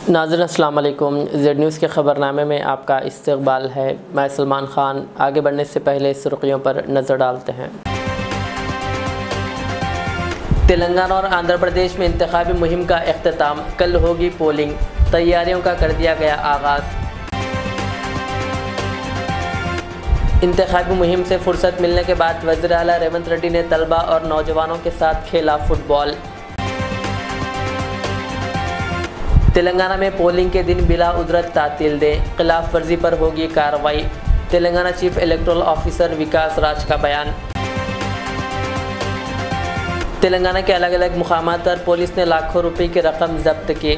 नाजन अस्सलाम Z news के ख़बरनामे में आपका इस्तबाल है। मैं सलमान ख़ान। आगे बढ़ने से पहले सुर्खियों पर नज़र डालते हैं। तेलंगाना और आंध्र प्रदेश में इंतबी मुहिम का अख्ताम कल होगी पोलिंग। तैयारियों का कर दिया गया आगाज़। इंतबी मुहिम से फुर्सत मिलने के बाद वजी अला रेवंत रेड्डी ने तलबा और नौजवानों के साथ खेला फुटबॉल। तेलंगाना में पोलिंग के दिन बिला उजरत तातील दें, खिलाफ वर्जी पर होगी कार्रवाई। Telangana chief electoral officer Vikas Raj का बयान। तेलंगाना के अलग अलग मुकाम पर पुलिस ने लाखों रुपए की रकम जब्त की।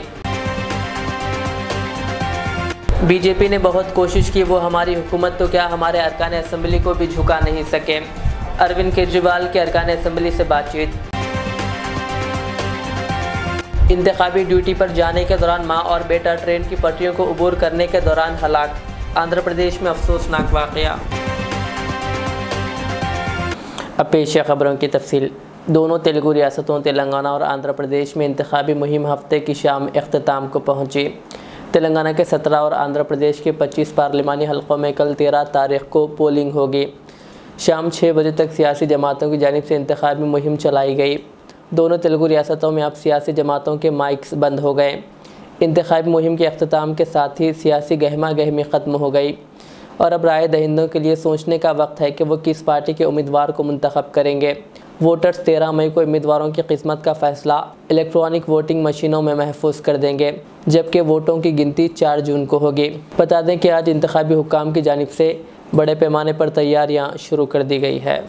बीजेपी ने बहुत कोशिश की, वो हमारी हुकूमत तो क्या हमारे अरकान असम्बली को भी झुका नहीं सके? अरविंद केजरीवाल के अरकान असम्बली से बातचीत। इंतबी ड्यूटी पर जाने के दौरान माँ और बेटा ट्रेन की पटरियों को अबूर करने के दौरान हलाक, आंध्र प्रदेश में अफसोसनाक वाक़ अब पेश खबरों की तफसील। दोनों तेलुगु रियासतों, तेलंगाना और आंध्र प्रदेश में इंतबी मुहिम हफ़्ते की शाम अख्ताम को पहुँची। तेलंगाना के सत्रह और आंध्र प्रदेश के पच्चीस पार्लिमानी हलकों में कल तेरह तारीख को पोलिंग होगी। शाम छः बजे तक सियासी जमातों की जानब से इंतबी मुहिम चलाई गई। दोनों तेलुगु रियासतों में अब सियासी जमातों के माइक्स बंद हो गए। इंतबी मुहिम के अख्ताम के साथ ही सियासी गहमा गहमी ख़त्म हो गई। और अब राय दहिंदों के लिए सोचने का वक्त है कि वो किस पार्टी के उम्मीदवार को मंतखब करेंगे। वोटर्स तेरह मई को उम्मीदवारों की किस्मत का फैसला इलेक्ट्रॉनिक वोटिंग मशीनों में महफूज कर देंगे, जबकि वोटों की गिनती चार जून को होगी। बता दें कि आज इंतबी हुकाम की जानब से बड़े पैमाने पर तैयारियाँ शुरू कर दी गई है।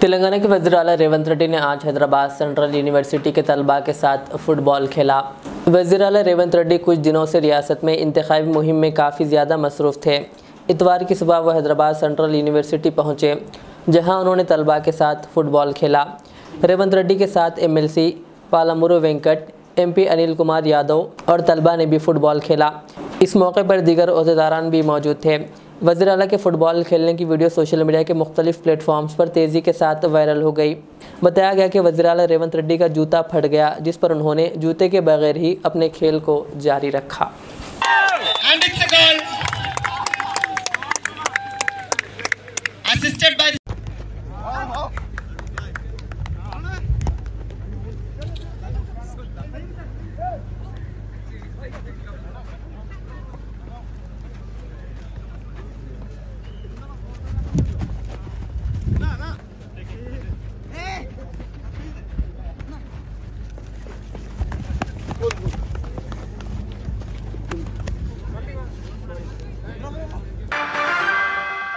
तेलंगाना के वजी अला रेवंत रेड्डी ने आज हैदराबाद सेंट्रल यूनिवर्सिटी के तलबा के साथ फुटबॉल खेला। वजी अला रेवंत रेड्डी कुछ दिनों से रियासत में इंतबी मुहिम में काफ़ी ज़्यादा मसरूफ़ थे। इतवार की सुबह वह हैदराबाद सेंट्रल यूनिवर्सिटी पहुँचे, जहाँ उन्होंने तलबा के साथ फुटबॉल खेला। रेवंत रेड्डी के साथ M L C Palamuru Venkat M P Anil Kumar Yadav और तलबा ने भी फुटबॉल खेला। इस मौके पर दीगर अहदेदारान भी मौजूद थे। वजी अला के फ़ुटबॉल खेलने की वीडियो सोशल मीडिया के मुख्तलिफ़ प्लेटफॉर्म्स पर तेज़ी के साथ वायरल हो गई। बताया गया कि वजी अला रेवंत रेड्डी का जूता फट गया, जिस पर उन्होंने जूते के बगैर ही अपने खेल को जारी रखा।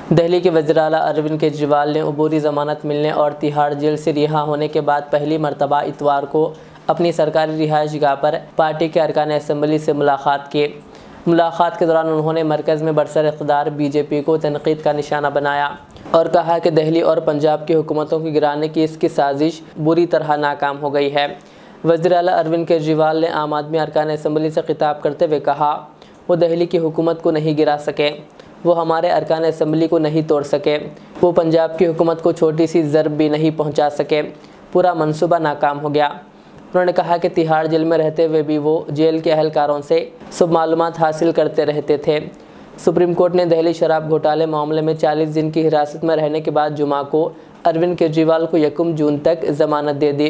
दिल्ली के वजी अला अरविंद केजरीवाल ने अबूरी ज़मानत मिलने और तिहाड़ जेल से रिहा होने के बाद पहली मरतबा इतवार को अपनी सरकारी रिहाइश गाह पर पार्टी के अरकान असम्बली से मुलाकात की। मुलाकात के दौरान उन्होंने मरकज़ में बरसर इकदार बीजेपी को तनकीद का निशाना बनाया और कहा कि दिल्ली और पंजाब की हुकूमतों की गिराने की इसकी साजिश बुरी तरह नाकाम हो गई है। वजी अला अरविंद केजरीवाल ने आम आदमी अरकान असम्बली से खिताब करते हुए कहा, वो दिल्ली की हुकूमत को नहीं गिरा सके। वो हमारे अरकान असम्बली को नहीं तोड़ सके, वो पंजाब की हुकूमत को छोटी सी ज़रब भी नहीं पहुँचा सके। पूरा मंसूबा नाकाम हो गया। उन्होंने कहा कि तिहाड़ जेल में रहते हुए भी वो जेल के अहलकारों से सब मालूम हासिल करते रहते थे। सुप्रीम कोर्ट ने दहली शराब घोटाले मामले में 40 दिन की हिरासत में रहने के बाद जुमा को अरविंद केजरीवाल को यकम जून तक जमानत दे दी।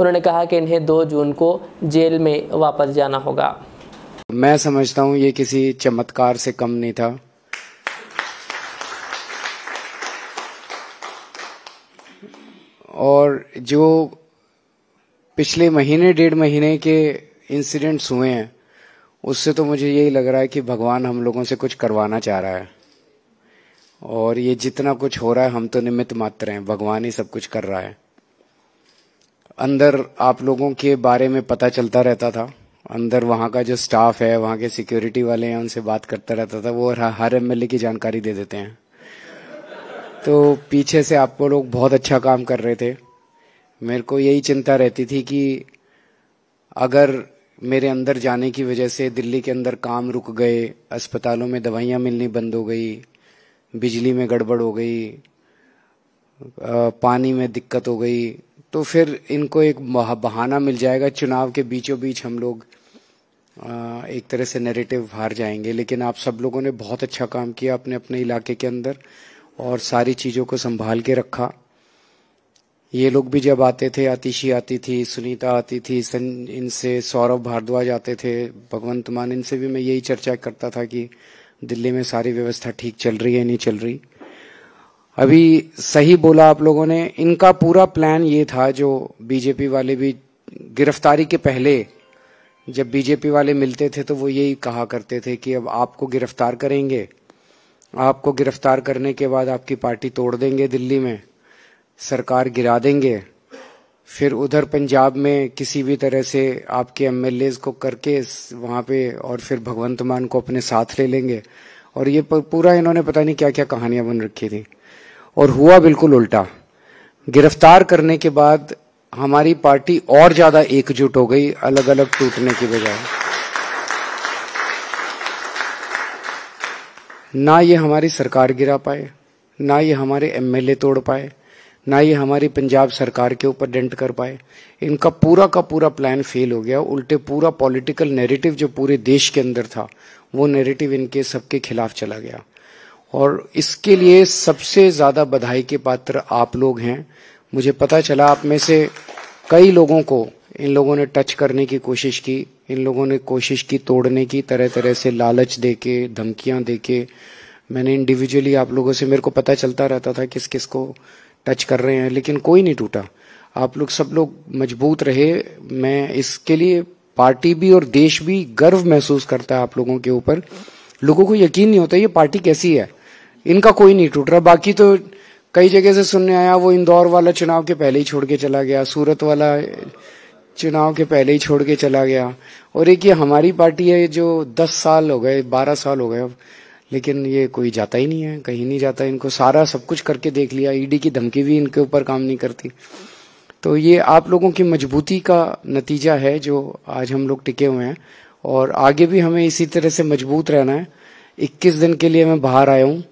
उन्होंने कहा कि इन्हें दो जून को जेल में वापस जाना होगा। मैं समझता हूँ ये किसी चमत्कार से कम नहीं था। और जो पिछले महीने, डेढ़ महीने के इंसिडेंट्स हुए हैं, उससे तो मुझे यही लग रहा है कि भगवान हम लोगों से कुछ करवाना चाह रहा है। और ये जितना कुछ हो रहा है, हम तो निमित्त मात्र हैं, भगवान ही सब कुछ कर रहा है। अंदर आप लोगों के बारे में पता चलता रहता था। अंदर वहाँ का जो स्टाफ है, वहाँ के सिक्योरिटी वाले हैं, उनसे बात करता रहता था, वो हर एमएलए की जानकारी दे देते हैं। तो पीछे से आपको लोग बहुत अच्छा काम कर रहे थे। मेरे को यही चिंता रहती थी कि अगर मेरे अंदर जाने की वजह से दिल्ली के अंदर काम रुक गए, अस्पतालों में दवाइयाँ मिलनी बंद हो गई, बिजली में गड़बड़ हो गई पानी में दिक्कत हो गई तो फिर इनको एक बहाना मिल जाएगा। चुनाव के बीचों बीच हम लोग एक तरह से नैरेटिव हार जाएँगे। लेकिन आप सब लोगों ने बहुत अच्छा काम किया अपने अपने इलाके के अंदर। और सारी चीज़ों को संभाल के रखा। ये लोग भी जब आते थे, आतिशी आती थी, सुनीता आती थी इनसे सौरभ भारद्वाज आते थे, भगवंत मान, इनसे भी मैं यही चर्चा करता था कि दिल्ली में सारी व्यवस्था ठीक चल रही है, नहीं चल रही। अभी सही बोला आप लोगों ने, इनका पूरा प्लान ये था जो बीजेपी वाले भी गिरफ्तारी के पहले जब बीजेपी वाले मिलते थे तो वो यही कहा करते थे कि अब आपको गिरफ़्तार करेंगे। आपको गिरफ़्तार करने के बाद आपकी पार्टी तोड़ देंगे दिल्ली में, सरकार गिरा देंगे, फिर उधर पंजाब में किसी भी तरह से आपके एमएलए को करके वहाँ पे और फिर भगवंत मान को अपने साथ ले लेंगे। और ये पूरा इन्होंने पता नहीं क्या क्या कहानियाँ बन रखी थी। और हुआ बिल्कुल उल्टा। गिरफ़्तार करने के बाद हमारी पार्टी और ज़्यादा एकजुट हो गई अलग अलग टूटने की बजाय। ना ये हमारी सरकार गिरा पाए, ना ये हमारे एमएलए तोड़ पाए, ना ये हमारी पंजाब सरकार के ऊपर डेंट कर पाए। इनका पूरा का पूरा प्लान फेल हो गया, उल्टे पूरा पॉलिटिकल नैरेटिव जो पूरे देश के अंदर था, वो नैरेटिव इनके सबके खिलाफ चला गया। और इसके लिए सबसे ज़्यादा बधाई के पात्र आप लोग हैं। मुझे पता चला आप में से कई लोगों को इन लोगों ने टच करने की कोशिश की, इन लोगों ने कोशिश की तोड़ने की तरह तरह से लालच दे देके, धमकियाँ देके। मैंने इंडिविजुअली आप लोगों से, मेरे को पता चलता रहता था किस किस को टच कर रहे हैं, लेकिन कोई नहीं टूटा। आप लोग सब लोग मज़बूत रहे। मैं इसके लिए पार्टी भी और देश भी गर्व महसूस करता है आप लोगों के ऊपर। लोगों को यकीन नहीं होता ये पार्टी कैसी है। इनका कोई नहीं टूट रहा। बाकी तो कई जगह से सुनने आया, वो इंदौर वाला चुनाव के पहले ही छोड़ के चला गया, सूरत वाला चुनाव के पहले ही छोड़ के चला गया। और एक ये हमारी पार्टी है, जो दस साल हो गए, बारह साल हो गए अब। लेकिन ये कोई जाता ही नहीं है, कहीं नहीं जाता इनको सारा सब कुछ करके देख लिया, ईडी की धमकी भी इनके ऊपर काम नहीं करती। तो ये आप लोगों की मजबूती का नतीजा है, जो आज हम लोग टिके हुए हैं। और आगे भी हमें इसी तरह से मज़बूत रहना है। 21 दिन के लिए मैं बाहर आया हूँ,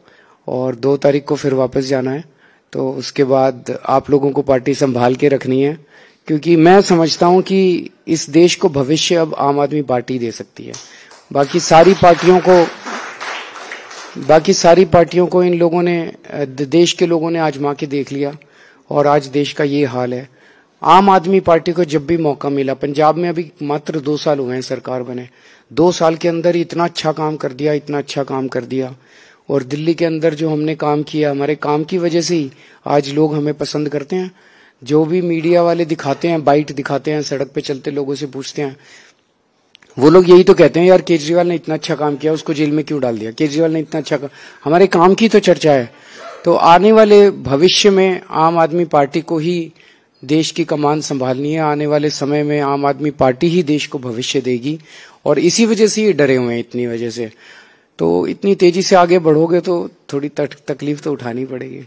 और दो तारीख को फिर वापस जाना है। तो उसके बाद आप लोगों को पार्टी संभाल के रखनी है। क्योंकि मैं समझता हूँ कि इस देश को भविष्य अब आम आदमी पार्टी दे सकती है। बाकी सारी पार्टियों को, बाकी सारी पार्टियों को इन लोगों ने देश के लोगों ने आजमा के देख लिया और आज देश का ये हाल है। आम आदमी पार्टी को जब भी मौका मिला, पंजाब में अभी मात्र दो साल हुए हैं सरकार बने। दो साल के अंदर इतना अच्छा काम कर दिया, इतना अच्छा काम कर दिया। और दिल्ली के अंदर जो हमने काम किया, हमारे काम की वजह से ही आज लोग हमें पसंद करते हैं। जो भी मीडिया वाले दिखाते हैं, बाइट दिखाते हैं, सड़क पे चलते लोगों से पूछते हैं, वो लोग यही तो कहते हैं, यार, केजरीवाल ने इतना अच्छा काम किया, उसको जेल में क्यों डाल दिया? केजरीवाल ने इतना अच्छा काम हमारे काम की तो चर्चा है। तो आने वाले भविष्य में आम आदमी पार्टी को ही देश की कमान संभालनी है। आने वाले समय में आम आदमी पार्टी ही देश को भविष्य देगी। और इसी वजह से ये डरे हुए हैं, इतनी वजह से। तो इतनी तेज़ी से आगे बढ़ोगे तो थोड़ी तकलीफ़ तो उठानी पड़ेगी।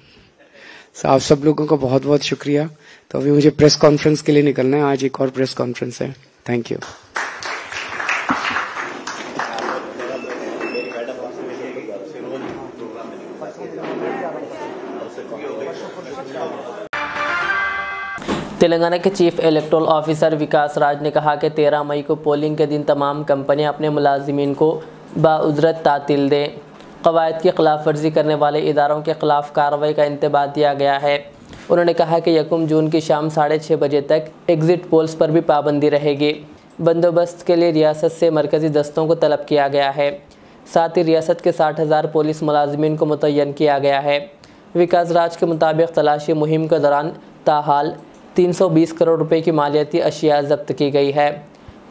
आप सब लोगों का बहुत बहुत शुक्रिया। तो अभी मुझे प्रेस कॉन्फ्रेंस के लिए निकलना है। आज एक और प्रेस कॉन्फ्रेंस है। थैंक यू तेलंगाना के chief electoral officer Vikas Raj ने कहा कि 13 मई को पोलिंग के दिन तमाम कंपनियाँ अपने मुलाजमीन को बाउजरत तातील दें। कवायद की खिलाफ वर्जी करने वाले इदारों के खिलाफ कार्रवाई का इंतबा दिया गया है। उन्होंने कहा कि यकम जून की शाम साढ़े छः बजे तक एग्ज़िट पोल्स पर भी पाबंदी रहेगी। बंदोबस्त के लिए रियासत से मरकज़ी दस्तों को तलब किया गया है। साथ ही रियासत के साठ हज़ार पुलिस मुलाजमीन को मुतन किया गया है। विकास राज के मुताबिक तलाशी मुहिम के दौरान ताहाल 320 करोड़ रुपए की मालियाती अशिया जब्त की गई है।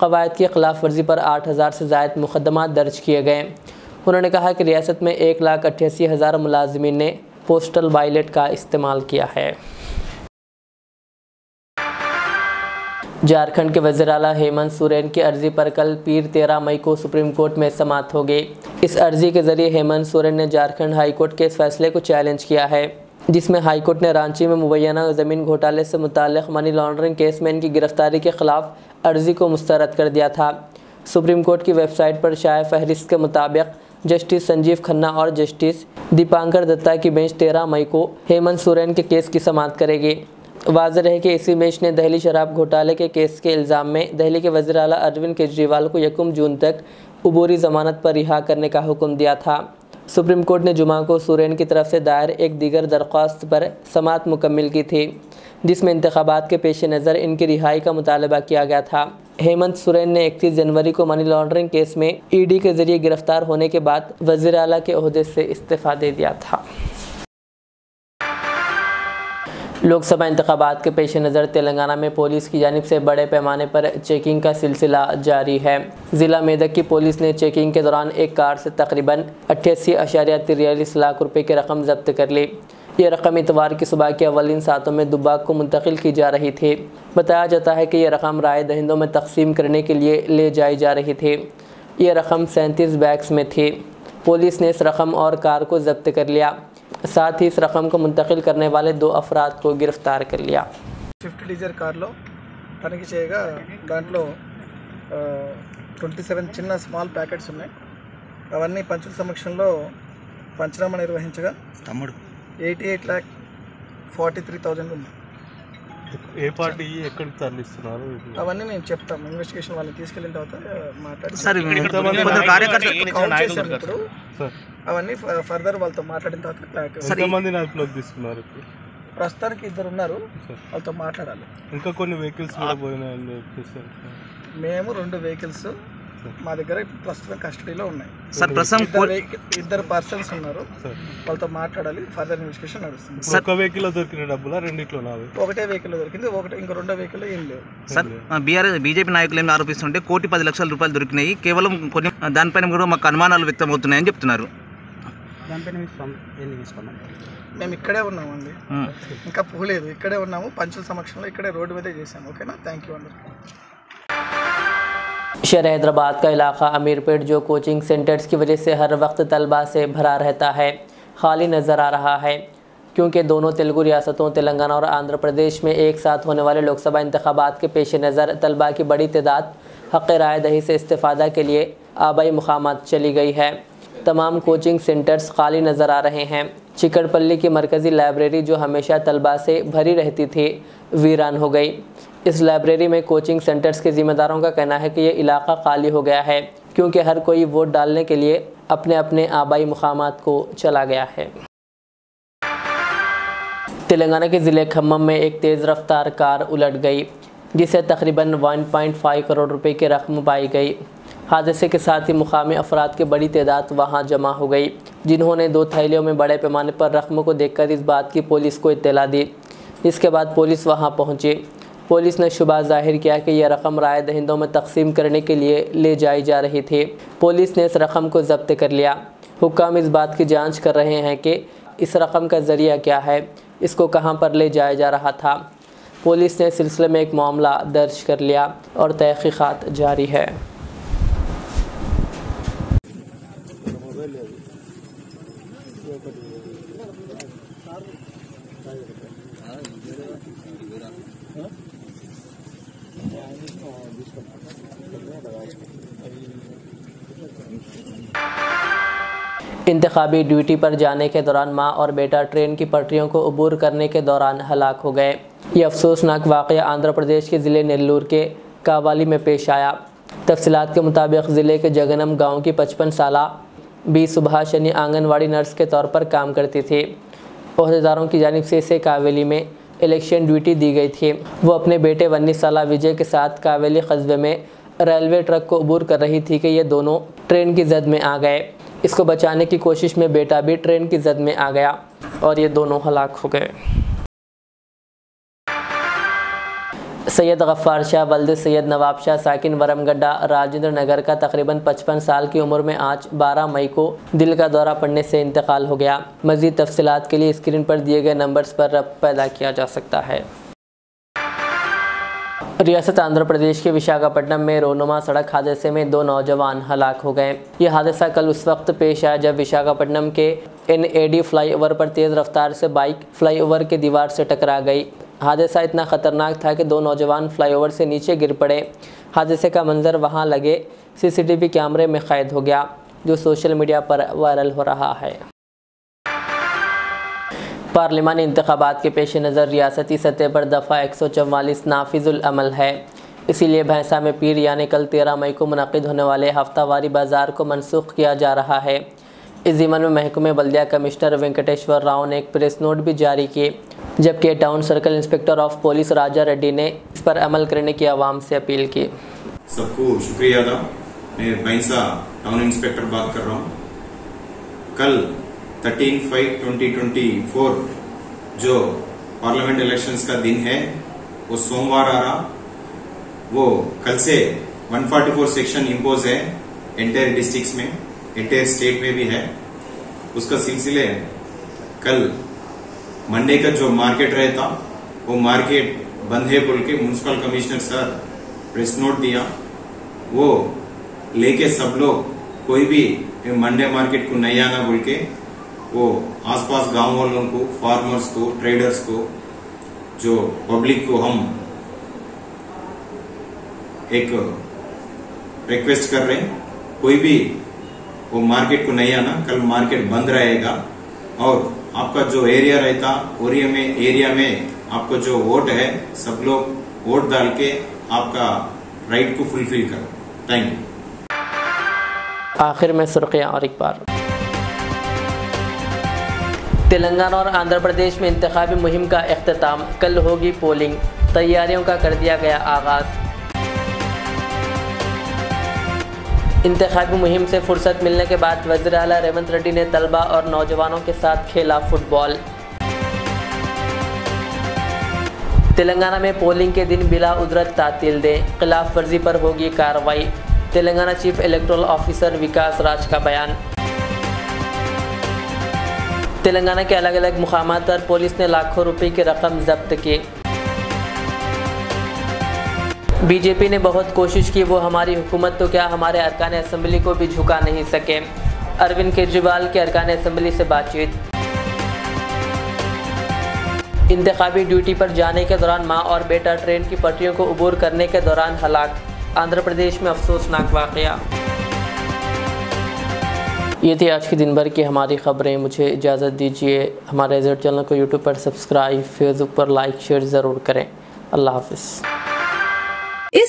कवायद की खिलाफ वर्जी पर 8000 से जायद मुकदमा दर्ज किए गए। उन्होंने कहा कि रियासत में एक लाख अट्ठासी हज़ार मुलाजमीन ने पोस्टल वायलेट का इस्तेमाल किया है। झारखंड के वजी अला हेमंत सोरेन की अर्जी पर कल पीर तेरह मई को सुप्रीम कोर्ट में समाप्त हो गई। इस अर्जी के ज़रिए हेमंत सोरेन ने झारखंड हाईकोर्ट के इस फैसले को चैलेंज किया है, जिसमें हाईकोर्ट ने रांची में मुबैना ज़मीन घोटाले से मुतक मनी लॉन्ड्रिंग केस में इनकी गिरफ्तारी के खिलाफ अर्जी को मुस्तरद कर दिया था। सुप्रीम कोर्ट की वेबसाइट पर शाया फहरिस्त के मुताबिक जस्टिस संजीव खन्ना और जस्टिस दीपांकर दत्ता की बेंच तेरह मई को हेमंत सोरेन के केस की समाप्त करेगी। वाज है कि इसी बेंच ने दहली शराब घोटाले के केस के इल्ज़ाम में दहली के वजी अला अरविंद केजरीवाल को यकम जून तक उबूरी जमानत पर रिहा करने का हुक्म दिया था। सुप्रीम कोर्ट ने जुमा को सुरेन की तरफ़ से दायर एक दीगर दरख्वास्त पर समात मुकम्मल की थी, जिसमें इंतबात के पेश नज़र इनकी रिहाई का मुतालबा किया गया था। हेमंत सोरेन ने इकतीस जनवरी को मनी लॉन्ड्रिंग केस में ईडी के ज़रिए गिरफ़्तार होने के बाद वज़ीर अला के अहदे से इस्तीफ़ा दे दिया था। लोकसभा इंतबात के पेश नज़र तेलंगाना में पुलिस की जानब से बड़े पैमाने पर चेकिंग का सिलसिला जारी है। ज़िला मेदक की पुलिस ने चेकिंग के दौरान एक कार से तकरीबन अट्ठासी अशारिया तिरयालीस लाख रुपए की रकम जब्त कर ली। ये रकम इतवार की सुबह के अवलिन सातों में दुबाग को मुंतकिल की जा रही थी बताया जाता है कि यह रकम राय दहिंदों में तकसीम करने के लिए ले जाई जा रही थी ये रकम सैंतीस बैग्स में थी पुलिस ने इस रकम और कार को जब्त कर लिया साथ ही इस रकम को मुंतकिल करने वाले दो अफराद को गिरफ्तार कर लिया స్విఫ్ట్ డీజర్ కార్లో తనిఖీ చేయగా దాంట్లో ట్వంటీ సెవెన్ చిన్న స్మాల్ ప్యాకెట్స్ ఉన్నాయి అవన్నీ పంచుల సమక్షంలో పంచనామా నిర్వహించగా తమ్ముడు eighty eight lakh forty three thousand ఉంది ఏ పార్టీ ఎక్కడికి తరలిస్తున్నారు? అవన్నీ మేము చెప్తాం. ఇన్వెస్టిగేషన్ వాళ్ళని తీసుకెళ్ళిన తర్వాత మాట్లాడి అవన్నీ ఫర్దర్ వాళ్ళతో మాట్లాడిన తర్వాత క్లారిటీ తీసుకున్నారు ఇప్పుడు? ప్రస్తుతానికి ఇద్దరు ఉన్నారు. వాళ్ళతో మాట్లాడాలి. ఇంకా కొన్ని వెహికల్స్ కూడా పోయినాయని చెప్పేసి మేము రెండు వెహికల్స్ మా దగ్గర ప్రస్తుతం కస్టడీలో ఉన్నాయి. సార్ ప్రస్తుతం ఇద్దరు పర్సన్స్ ఉన్నారు. సార్. వాళ్ళతో మాట్లాడాలి ఫర్దర్ ఇన్వెస్టిగేషన్ నడుస్తుంది. ఒక వెహికల్ దొరికిన డబ్బులా రెండిట్లో ఒకటే వెహికల్ దొరికింది ఒకటి ఇంకో రెండో వెహికల్ ఏం లేవు. సార్ బీఆర్ఎస్ బీజేపీ నాయకులు ఏమి ఆరోపిస్తుంటే కోటి పది లక్షల రూపాయలు దొరికినాయి. కేవలం కొన్ని దానిపైన కూడా మాకు అనుమానాలు వ్యక్తమవుతున్నాయని చెప్తున్నారు. మేము ఇక్కడే ఉన్నామండి. ఇంకా పోలేదు. ఇక్కడే ఉన్నాము. పంచుల సమక్షంలో ఇక్కడే రోడ్డు మీదే చేసాము ఓకేనా? థ్యాంక్ యూ అందరికి. शहर हैदराबाद का इलाका अमीरपेट जो कोचिंग सेंटर्स की वजह से हर वक्त तलबा से भरा रहता है, खाली नज़र आ रहा है। क्योंकि दोनों तेलुगु रियासतों, तेलंगाना और आंध्र प्रदेश में एक साथ होने वाले लोकसभा इंतबात के पेश नज़र तलबा की बड़ी तादाद हक़ राय दही से इस्तेफ़ादा के लिए आबाई मकाम चली गई है। तमाम कोचिंग सेंटर्स खाली नज़र आ रहे हैं। चिकड़पल्ली की मरकज़ी लाइब्रेरी जो हमेशा तलबा से भरी रहती थी, वीरान हो गई। इस लाइब्रेरी में कोचिंग सेंटर्स के ज़िम्मेदारों का कहना है कि ये इलाका खाली हो गया है, क्योंकि हर कोई वोट डालने के लिए अपने अपने आबाई मकाम को चला गया है। तेलंगाना के ज़िले खम्मम में एक तेज़ रफ्तार कार उलट गई, जिसे तकरीबन 1.5 करोड़ रुपए की रकम पाई गई। हादसे के साथ ही मुकामी अफराद की बड़ी तादाद वहाँ जमा हो गई, जिन्होंने दो थैलियों में बड़े पैमाने पर रकम को देखकर इस बात की पुलिस को इतला दी। इसके बाद पुलिस वहाँ पहुँची। पुलिस ने शुबा ज़ाहिर किया कि यह रकम राय दहिंदों में तकसीम करने के लिए ले जाई जा रही थी। पुलिस ने इस रकम को जब्त कर लिया। हुक्म इस बात की जाँच कर रहे हैं कि इस रकम का ज़रिया क्या है, इसको कहाँ पर ले जाया जा रहा था। पुलिस ने सिलसिले में एक मामला दर्ज कर लिया और तहकीक़ात जारी है। इंतबी ड्यूटी पर जाने के दौरान माँ और बेटा ट्रेन की पटरियों को अबूर करने के दौरान हलाक हो गए। ये अफसोसनाक वाक़ आंध्र प्रदेश के ज़िले नेल्लूर के कावाली में पेश आया। तफसीत के मुताबिक ज़िले के जगनम गाँव की पचपन साल बी सुभाषनी आंगनवाड़ी नर्स के तौर पर काम करती थी। अहदेदारों की जानब से इसे कावेली में इलेक्शन ड्यूटी दी गई थी। वो अपने बेटे उन्नीस साल विजय के साथ कावेली कस्बे में रेलवे ट्रक को अबूर कर रही थी कि ये दोनों ट्रेन की जद में आ गए। इसको बचाने की कोशिश में बेटा भी ट्रेन की जद में आ गया और ये दोनों हलाक हो गए। सैयद गफ़ार शाह वल्द सैयद नवाब शाह, साकिन वरमगड्डा, राजेंद्र नगर का तकरीबन 55 साल की उम्र में आज 12 मई को दिल का दौरा पड़ने से इंतकाल हो गया। मज़ीद तफसीत के लिए स्क्रीन पर दिए गए नंबर्स पर रब पैदा किया जा सकता है। रियासत आंध्र प्रदेश के विशाखापट्टनम में रोनुमा सड़क हादसे में दो नौजवान हलाक हो गए। यह हादसा कल उस वक्त पेश आया जब विशाखापट्टनम के एन फ्लाईओवर पर तेज़ रफ्तार से बाइक फ्लाईओवर के दीवार से टकरा गई। हादसा इतना ख़तरनाक था कि दो नौजवान फ्लाईओवर से नीचे गिर पड़े। हादसे का मंजर वहाँ लगे। सीसीटीवी कैमरे में कैद हो गया, जो सोशल मीडिया पर वायरल हो रहा है। पार्लिमानी इंतबात के पेश नज़र रियासती सतह पर दफ़ा एक सौ चवालीस नाफिजुल अमल है। इसीलिए भैंसा में पीर, यानी कल तेरह मई को मुनद होने वाले हफ्तावारी बाज़ार को मनसूख किया जा रहा है। इस ज़िमन में महकमे बल्दिया कमिश्नर वेंकटेश्वर राव ने एक प्रेस नोट भी जारी किए, जबकि town circle inspector of police Raja Reddy ने इस पर अमल करने की आवाम से अपील की। सबको शुक्रिया अदा। मैं भैंसा टाउन इंस्पेक्टर बात कर रहा हूँ। कल 13 फाइव 2024 जो पार्लियामेंट इलेक्शंस का दिन है, वो सोमवार आ रहा। वो कल से 144 सेक्शन इम्पोज है एंटायर डिस्ट्रिक्ट्स में। एंटायर स्टेट में भी है। उसका सिलसिले कल मंडे का जो मार्केट रहता, वो मार्केट बंद है बोल के municipal commissioner sir press note दिया। वो लेके सब लोग कोई भी मंडे मार्केट को नहीं आना बोल के, वो आसपास गाँव वालों को फार्मर्स को ट्रेडर्स को, जो पब्लिक को हम एक रिक्वेस्ट कर रहे हैं। कोई भी वो मार्केट को नहीं आना, कल मार्केट बंद रहेगा। और आपका जो एरिया रहता एरिया में एरिया में आपको जो वोट है, सब लोग वोट डाल के आपका राइट को फुलफिल करो। थैंक यू आखिर में सुर्खियाँ और एक बार। तेलंगाना और आंध्र प्रदेश में इंतबी मुहिम का अख्ताम कल होगी पोलिंग तैयारियों का कर दिया गया आगाज़। इंतबी मुहिम से फुर्सत मिलने के बाद वजी अला रेवंत रेड्डी ने तलबा और नौजवानों के साथ खेला फुटबॉल। तेलंगाना में पोलिंग के दिन बिला उजरत तातील दें। खिलाफ वर्जी पर होगी कार्रवाई। Telangana chief electoral officer Vikas Raj का बयान। तेलंगाना के अलग अलग मुकाम पर पुलिस ने लाखों रुपए की रकम जब्त की। बीजेपी ने बहुत कोशिश की, वो हमारी हुकूमत तो क्या हमारे अरकान असम्बली को भी झुका नहीं सके। अरविंद केजरीवाल के अरकान असम्बली से बातचीत। इंतबी ड्यूटी पर जाने के दौरान माँ और बेटा ट्रेन की पटरियों को अबूर करने के दौरान हलाक, आंध्र प्रदेश में अफसोसनाक वाक़ ये थी आज के दिन भर की हमारी ख़बरें। मुझे इजाज़त दीजिए। हमारे रिज़ल्ट चैनल को यूट्यूब पर सब्सक्राइब फेसबुक पर लाइक शेयर ज़रूर करें। अल्लाह हाफिज़।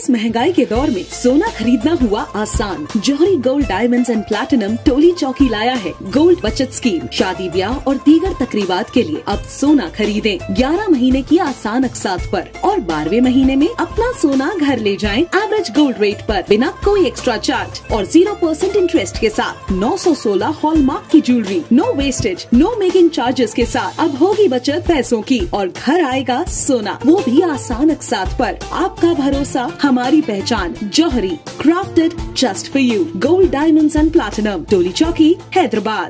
महँगाई के दौर में सोना खरीदना हुआ आसान। Jauhari gold diamonds and platinum Toli Chowki लाया है। गोल्ड बचत स्कीम शादी ब्याह और दीगर तकरीबात के लिए अब सोना खरीदे। ग्यारह महीने की आसान अकसात पर और बारहवें महीने में अपना सोना घर ले जाएँ एवरेज गोल्ड रेट पर बिना कोई एक्स्ट्रा चार्ज और ज़ीरो परसेंट इंटरेस्ट के साथ। 916 हॉलमार्क की jewellery no wastage no making charges के साथ। अब होगी बचत पैसों की और घर आएगा सोना। वो भी आसान अकसात पर। आपका भरोसा हमारी पहचान Jauhari crafted just for you gold diamonds and platinum Toli Chowki Hyderabad.